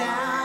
down.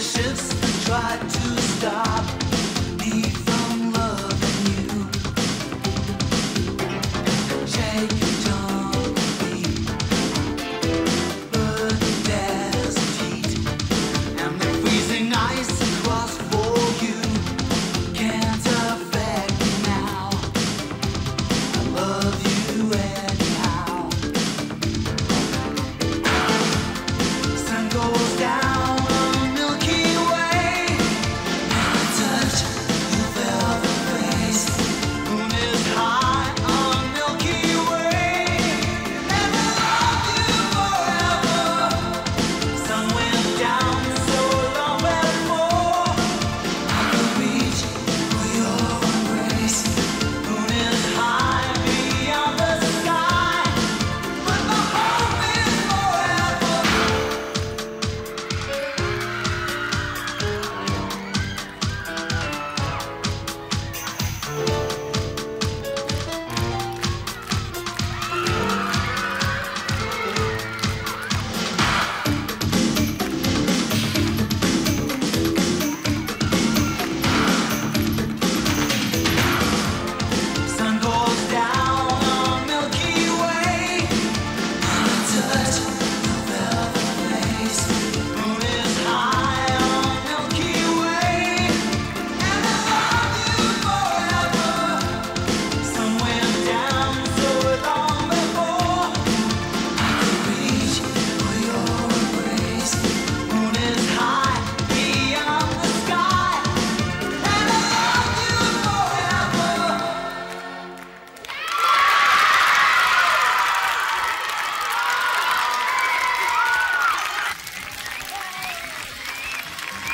ships try to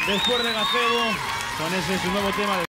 después de Gazebo, con ese su nuevo tema. De...